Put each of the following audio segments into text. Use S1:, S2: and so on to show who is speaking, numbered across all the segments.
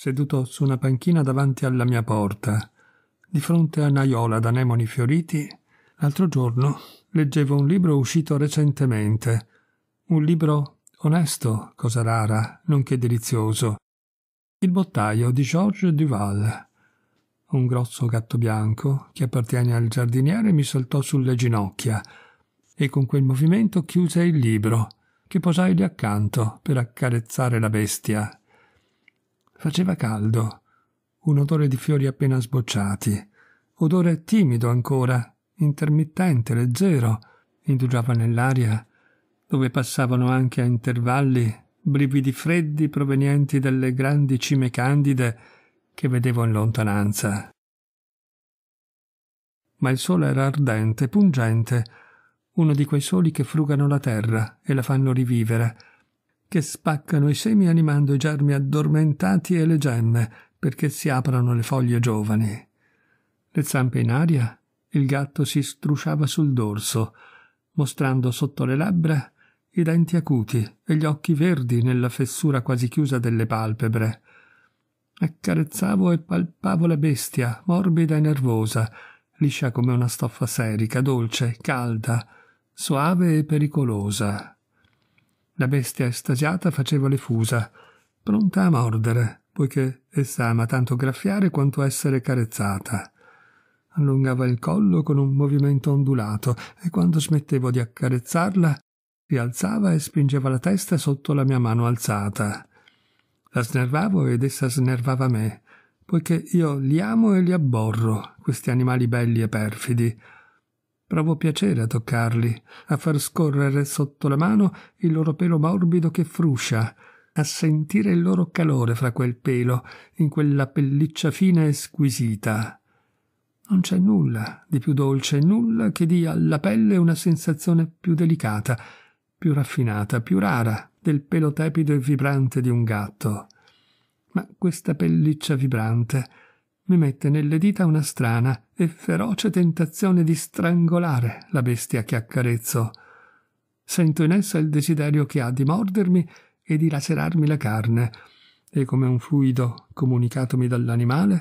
S1: seduto su una panchina davanti alla mia porta, di fronte a un'aiola d'anemoni fioriti, l'altro giorno leggevo un libro uscito recentemente, un libro onesto, cosa rara, nonché delizioso. Il bottaio di Georges Duval. Un grosso gatto bianco, che appartiene al giardiniere, mi saltò sulle ginocchia e con quel movimento chiuse il libro, che posai lì accanto per accarezzare la bestia. Faceva caldo, un odore di fiori appena sbocciati, odore timido ancora, intermittente, leggero, indugiava nell'aria, dove passavano anche a intervalli brividi freddi provenienti dalle grandi cime candide che vedevo in lontananza. Ma il sole era ardente, pungente, uno di quei soli che frugano la terra e la fanno rivivere, che spaccano i semi animando i germi addormentati e le gemme perché si aprano le foglie giovani. Le zampe in aria il gatto si strusciava sul dorso, mostrando sotto le labbra i denti acuti e gli occhi verdi nella fessura quasi chiusa delle palpebre. Accarezzavo e palpavo la bestia, morbida e nervosa, liscia come una stoffa serica, dolce, calda, soave e pericolosa. La bestia estasiata faceva le fusa, pronta a mordere, poiché essa ama tanto graffiare quanto essere carezzata allungava il collo con un movimento ondulato e quando smettevo di accarezzarla rialzava e spingeva la testa sotto la mia mano alzata. La snervavo ed essa snervava me, poiché io li amo e li abborro, questi animali belli e perfidi. Provo piacere a toccarli, a far scorrere sotto la mano il loro pelo morbido che fruscia, a sentire il loro calore fra quel pelo, in quella pelliccia fina e squisita. Non c'è nulla di più dolce, nulla che dia alla pelle una sensazione più delicata, più raffinata, più rara del pelo tepido e vibrante di un gatto. Ma questa pelliccia vibrante mi mette nelle dita una strana e feroce tentazione di strangolare la bestia che accarezzo. Sento in essa il desiderio che ha di mordermi e di lacerarmi la carne, e come un fluido comunicatomi dall'animale,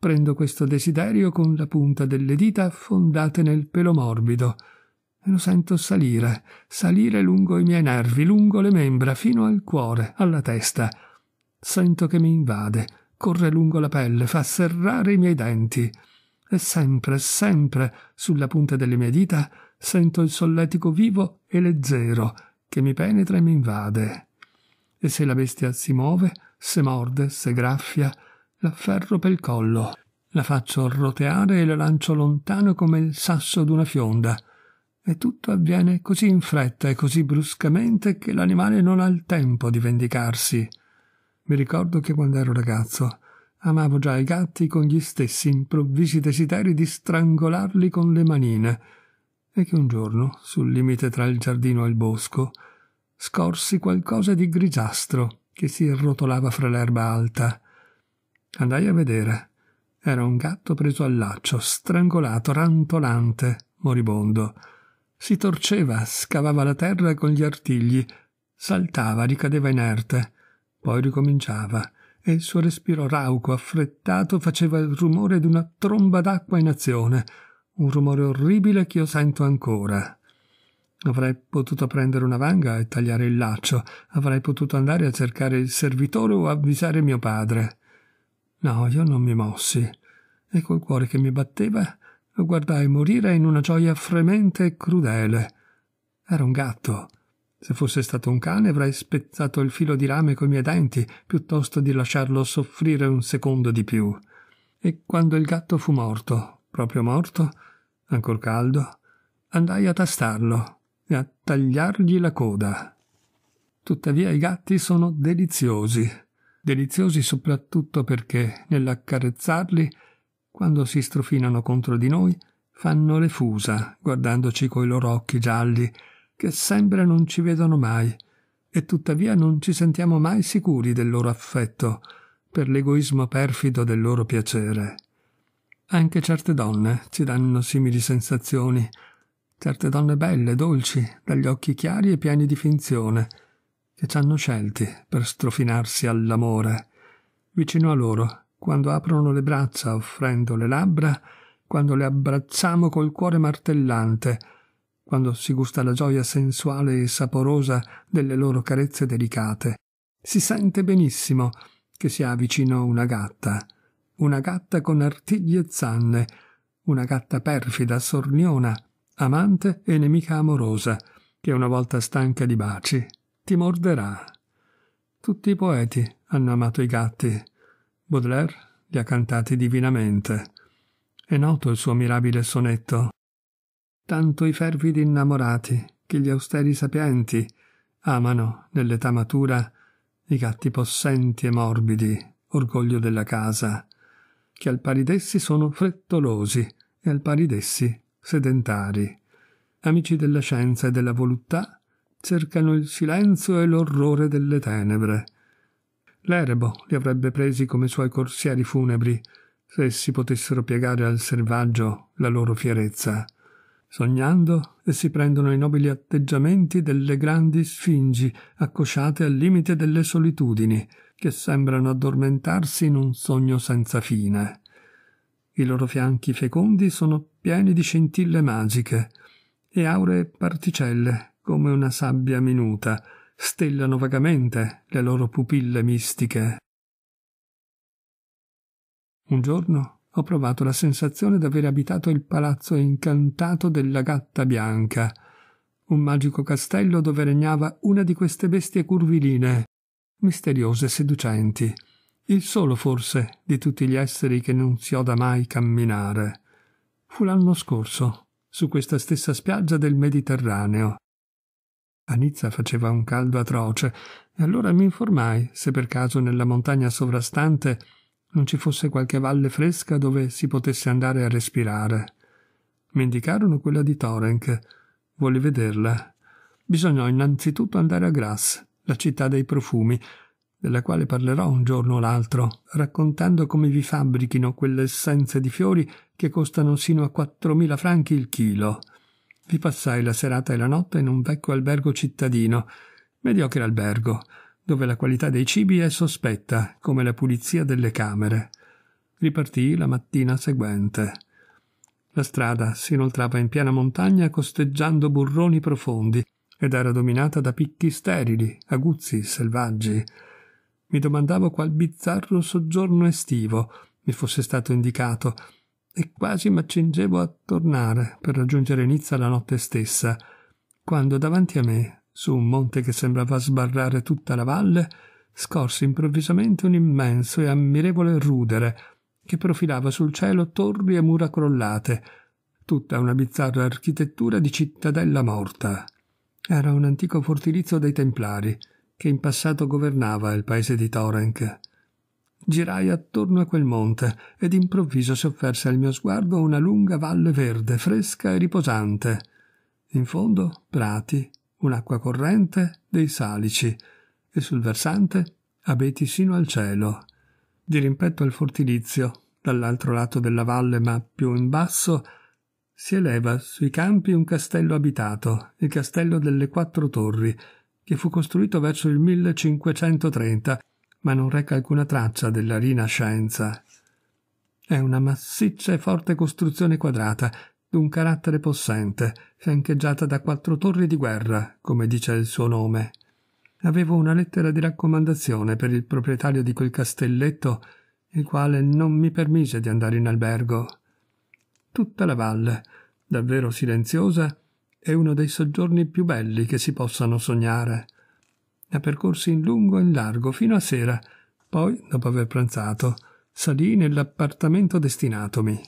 S1: Prendo questo desiderio con la punta delle dita affondate nel pelo morbido e lo sento salire, salire lungo i miei nervi, lungo le membra, fino al cuore, alla testa. Sento che mi invade, corre lungo la pelle, fa serrare i miei denti. E sempre, sempre, sulla punta delle mie dita, sento il solletico vivo e leggero che mi penetra e mi invade. E se la bestia si muove, se morde, se graffia, l'afferro pel collo, la faccio roteare e la lancio lontano come il sasso d'una fionda. E tutto avviene così in fretta e così bruscamente che l'animale non ha il tempo di vendicarsi. Mi ricordo che quando ero ragazzo amavo già i gatti con gli stessi improvvisi desideri di strangolarli con le manine, e che un giorno, sul limite tra il giardino e il bosco, scorsi qualcosa di grigiastro che si rotolava fra l'erba alta Andai a vedere. Era un gatto preso al laccio, strangolato, rantolante, moribondo. Si torceva, scavava la terra con gli artigli, saltava, ricadeva inerte, poi ricominciava, e il suo respiro rauco, affrettato, faceva il rumore di una tromba d'acqua in azione, un rumore orribile che io sento ancora. Avrei potuto prendere una vanga e tagliare il laccio, avrei potuto andare a cercare il servitore o avvisare mio padre. No, io non mi mossi, e col cuore che mi batteva lo guardai morire in una gioia fremente e crudele. Era un gatto. Se fosse stato un cane avrei spezzato il filo di rame coi miei denti piuttosto di lasciarlo soffrire un secondo di più. E quando il gatto fu morto, proprio morto, ancor caldo, andai a tastarlo e a tagliargli la coda. Tuttavia i gatti sono deliziosi deliziosi soprattutto perché, nell'accarezzarli, quando si strofinano contro di noi, fanno le fusa, guardandoci coi loro occhi gialli, che sembra non ci vedono mai, e tuttavia non ci sentiamo mai sicuri del loro affetto, per l'egoismo perfido del loro piacere. Anche certe donne ci danno simili sensazioni, certe donne belle, dolci, dagli occhi chiari e pieni di finzione, che ci hanno scelti per strofinarsi all'amore. vicino a loro, quando aprono le braccia offrendo le labbra, quando le abbracciamo col cuore martellante, quando si gusta la gioia sensuale e saporosa delle loro carezze delicate. Si sente benissimo che si ha vicino una gatta, una gatta con artigli e zanne, una gatta perfida, sorniona, amante e nemica amorosa, che una volta stanca di baci ti morderà. Tutti i poeti hanno amato i gatti. Baudelaire li ha cantati divinamente. È noto il suo mirabile sonetto. Tanto i fervidi innamorati che gli austeri sapienti amano nell'età matura i gatti possenti e morbidi, orgoglio della casa, che al pari d'essi sono frettolosi e al pari d'essi sedentari. Amici della scienza e della voluttà, cercano il silenzio e l'orrore delle tenebre. L'erebo li avrebbe presi come suoi corsieri funebri, se essi potessero piegare al selvaggio la loro fierezza. Sognando, essi prendono i nobili atteggiamenti delle grandi sfingi accosciate al limite delle solitudini, che sembrano addormentarsi in un sogno senza fine. I loro fianchi fecondi sono pieni di scintille magiche e auree particelle come una sabbia minuta, stellano vagamente le loro pupille mistiche. Un giorno ho provato la sensazione d'aver abitato il palazzo incantato della gatta bianca, un magico castello dove regnava una di queste bestie curviline, misteriose e seducenti, il solo forse di tutti gli esseri che non si oda mai camminare. Fu l'anno scorso, su questa stessa spiaggia del Mediterraneo. A Nizza faceva un caldo atroce e allora mi informai se per caso nella montagna sovrastante non ci fosse qualche valle fresca dove si potesse andare a respirare. Mi indicarono quella di Torenk. Volli vederla. Bisognò innanzitutto andare a Grasse, la città dei profumi, della quale parlerò un giorno o l'altro, raccontando come vi fabbrichino quelle essenze di fiori che costano sino a quattromila franchi il chilo. Vi passai la serata e la notte in un vecchio albergo cittadino, mediocre albergo, dove la qualità dei cibi è sospetta, come la pulizia delle camere. Ripartii la mattina seguente. La strada si inoltrava in piena montagna costeggiando burroni profondi ed era dominata da picchi sterili, aguzzi, selvaggi. Mi domandavo qual bizzarro soggiorno estivo mi fosse stato indicato e quasi m'accingevo a tornare per raggiungere Nizza la notte stessa, quando davanti a me, su un monte che sembrava sbarrare tutta la valle, scorsi improvvisamente un immenso e ammirevole rudere che profilava sul cielo torri e mura crollate, tutta una bizzarra architettura di cittadella morta. Era un antico fortilizio dei Templari, che in passato governava il paese di Torenk girai attorno a quel monte ed improvviso si offerse al mio sguardo una lunga valle verde, fresca e riposante. In fondo prati, un'acqua corrente, dei salici e sul versante abeti sino al cielo. Di rimpetto al fortilizio, dall'altro lato della valle ma più in basso, si eleva sui campi un castello abitato, il castello delle quattro torri, che fu costruito verso il 1530 ma non reca alcuna traccia della rinascenza. È una massiccia e forte costruzione quadrata, d'un carattere possente, fiancheggiata da quattro torri di guerra, come dice il suo nome. Avevo una lettera di raccomandazione per il proprietario di quel castelletto, il quale non mi permise di andare in albergo. Tutta la valle, davvero silenziosa, è uno dei soggiorni più belli che si possano sognare. La percorsi in lungo e in largo fino a sera, poi, dopo aver pranzato, salì nell'appartamento destinatomi.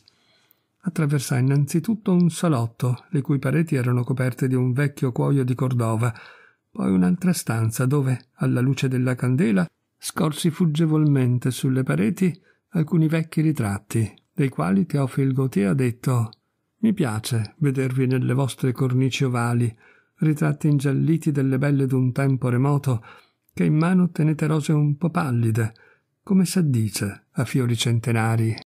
S1: Attraversai innanzitutto un salotto, le cui pareti erano coperte di un vecchio cuoio di Cordova, poi un'altra stanza dove, alla luce della candela, scorsi fuggevolmente sulle pareti alcuni vecchi ritratti, dei quali Teofil Gautier ha detto Mi piace vedervi nelle vostre cornici ovali, ritratti ingialliti delle belle d'un tempo remoto, che in mano tenete rose un po' pallide, come s'addice a fiori centenari.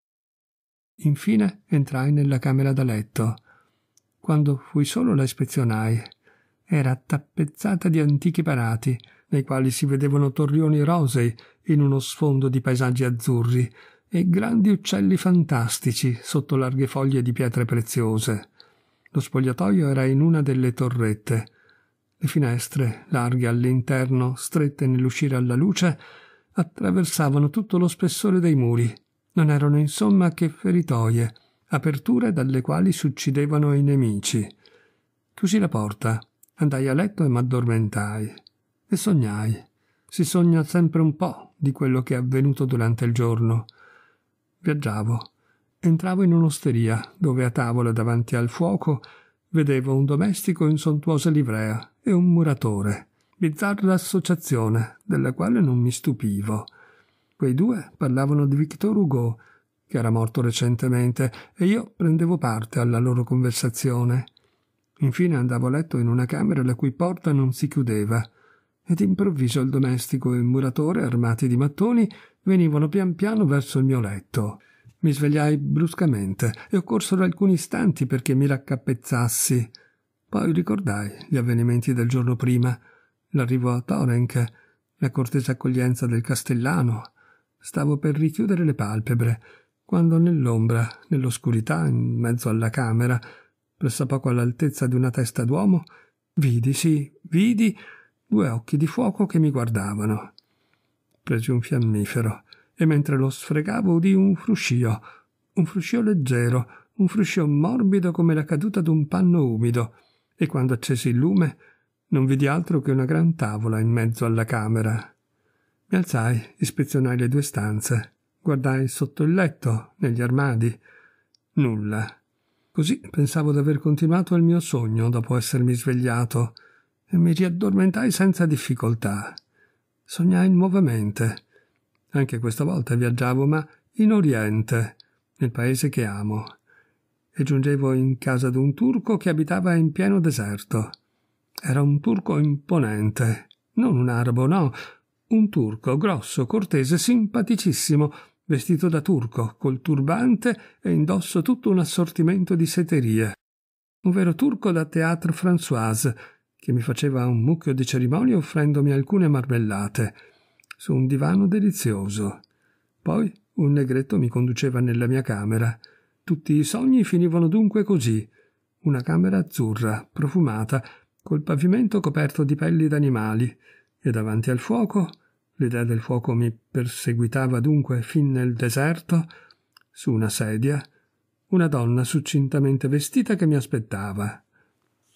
S1: Infine entrai nella camera da letto. Quando fui solo la ispezionai. Era tappezzata di antichi parati, nei quali si vedevano torrioni rosei in uno sfondo di paesaggi azzurri e grandi uccelli fantastici sotto larghe foglie di pietre preziose. Lo spogliatoio era in una delle torrette. Le finestre, larghe all'interno, strette nell'uscire alla luce, attraversavano tutto lo spessore dei muri. Non erano insomma che feritoie, aperture dalle quali s'uccidevano i nemici. Chiusi la porta, andai a letto e m'addormentai. E sognai. Si sogna sempre un po' di quello che è avvenuto durante il giorno. Viaggiavo Entravo in un'osteria, dove a tavola davanti al fuoco vedevo un domestico in sontuosa livrea e un muratore. Bizzarra associazione, della quale non mi stupivo. Quei due parlavano di Victor Hugo, che era morto recentemente, e io prendevo parte alla loro conversazione. Infine andavo a letto in una camera la cui porta non si chiudeva, ed improvviso il domestico e il muratore, armati di mattoni, venivano pian piano verso il mio letto. Mi svegliai bruscamente e occorsero alcuni istanti perché mi raccappezzassi. Poi ricordai gli avvenimenti del giorno prima, l'arrivo a Torenk, la cortese accoglienza del castellano. Stavo per richiudere le palpebre, quando nell'ombra, nell'oscurità, in mezzo alla camera, pressappoco all'altezza di una testa d'uomo, vidi, sì, vidi due occhi di fuoco che mi guardavano. Presi un fiammifero e mentre lo sfregavo udii un fruscio, un fruscio leggero, un fruscio morbido come la caduta d'un panno umido, e quando accesi il lume non vidi altro che una gran tavola in mezzo alla camera. Mi alzai, ispezionai le due stanze, guardai sotto il letto, negli armadi. Nulla. Così pensavo d'aver continuato il mio sogno dopo essermi svegliato e mi riaddormentai senza difficoltà. Sognai nuovamente anche questa volta viaggiavo, ma in Oriente, nel paese che amo, e giungevo in casa d'un turco che abitava in pieno deserto. Era un turco imponente, non un arabo, no, un turco grosso, cortese, simpaticissimo, vestito da turco, col turbante e indosso tutto un assortimento di seterie. Un vero turco da Théâtre Françoise, che mi faceva un mucchio di cerimonie offrendomi alcune marmellate su un divano delizioso. Poi un negretto mi conduceva nella mia camera. Tutti i sogni finivano dunque così. Una camera azzurra, profumata, col pavimento coperto di pelli d'animali, e davanti al fuoco, l'idea del fuoco mi perseguitava dunque fin nel deserto, su una sedia, una donna succintamente vestita che mi aspettava.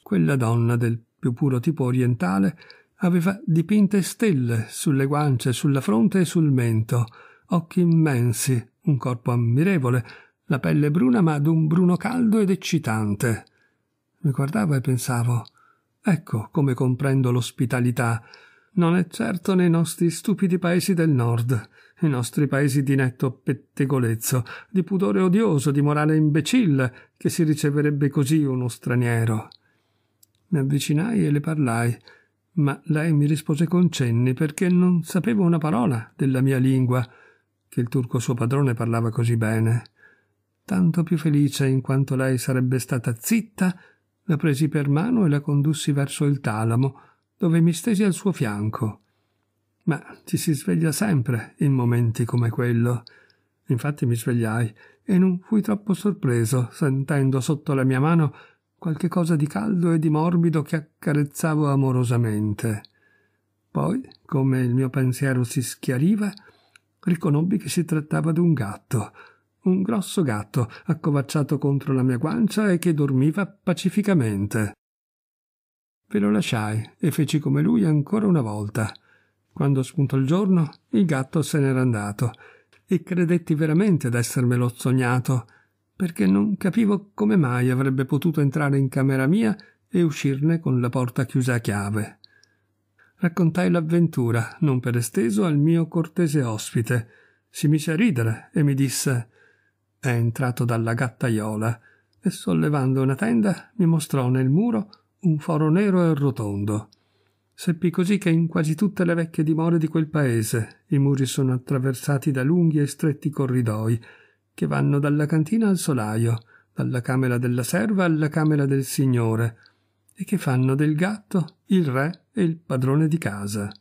S1: Quella donna del più puro tipo orientale Aveva dipinte stelle sulle guance, sulla fronte e sul mento, occhi immensi, un corpo ammirevole, la pelle bruna ma d'un bruno caldo ed eccitante. Mi guardavo e pensavo ecco come comprendo l'ospitalità. Non è certo nei nostri stupidi paesi del nord, i nostri paesi di netto pettegolezzo, di pudore odioso, di morale imbecille, che si riceverebbe così uno straniero. Mi avvicinai e le parlai ma lei mi rispose con cenni perché non sapeva una parola della mia lingua, che il turco suo padrone parlava così bene. Tanto più felice in quanto lei sarebbe stata zitta, la presi per mano e la condussi verso il talamo, dove mi stesi al suo fianco. Ma ci si sveglia sempre in momenti come quello. Infatti mi svegliai e non fui troppo sorpreso sentendo sotto la mia mano qualche cosa di caldo e di morbido che accarezzavo amorosamente. Poi, come il mio pensiero si schiariva, riconobbi che si trattava d'un gatto, un grosso gatto accovacciato contro la mia guancia e che dormiva pacificamente. Ve lo lasciai e feci come lui ancora una volta. Quando spuntò il giorno, il gatto se n'era andato e credetti veramente d'essermelo sognato perché non capivo come mai avrebbe potuto entrare in camera mia e uscirne con la porta chiusa a chiave. Raccontai l'avventura, non per esteso, al mio cortese ospite. Si mise a ridere e mi disse è entrato dalla gattaiola e sollevando una tenda mi mostrò nel muro un foro nero e rotondo. Seppi così che in quasi tutte le vecchie dimore di quel paese i muri sono attraversati da lunghi e stretti corridoi che vanno dalla cantina al solaio, dalla camera della serva alla camera del signore, e che fanno del gatto il re e il padrone di casa.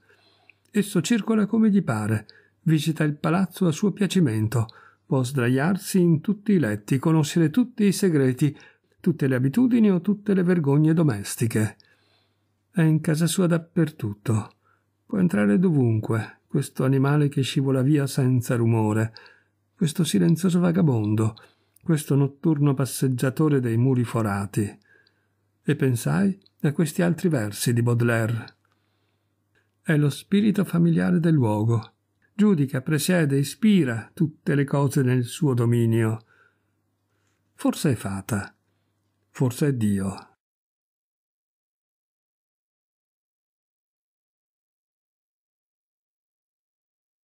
S1: Esso circola come gli pare, visita il palazzo a suo piacimento, può sdraiarsi in tutti i letti, conoscere tutti i segreti, tutte le abitudini o tutte le vergogne domestiche. È in casa sua dappertutto. Può entrare dovunque, questo animale che scivola via senza rumore, questo silenzioso vagabondo, questo notturno passeggiatore dei muri forati. E pensai a questi altri versi di Baudelaire. È lo spirito familiare del luogo. Giudica, presiede, ispira tutte le cose nel suo dominio. Forse è fata, forse è Dio.